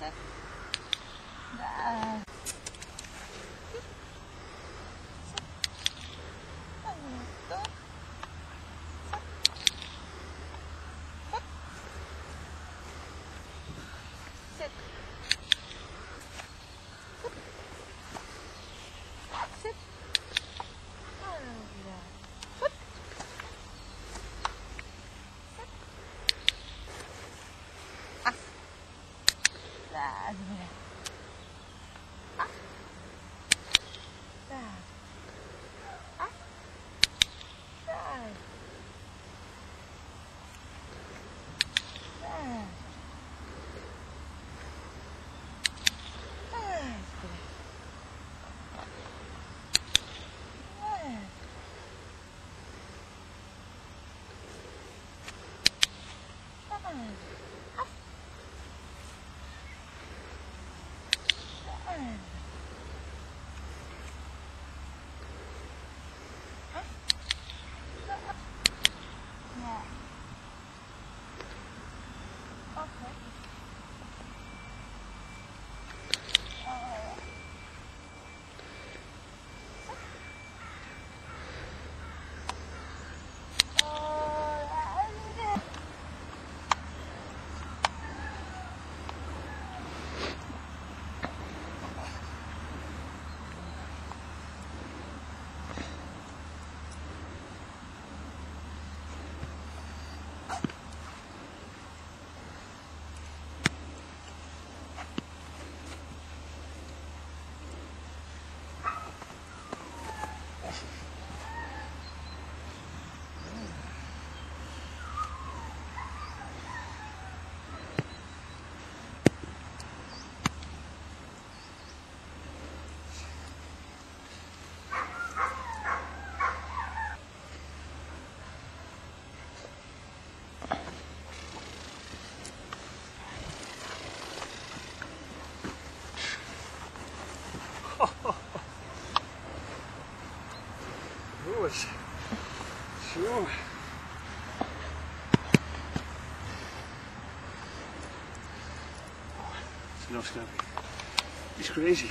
Да. Dah, sini. Zo. Snel, snel. It's crazy.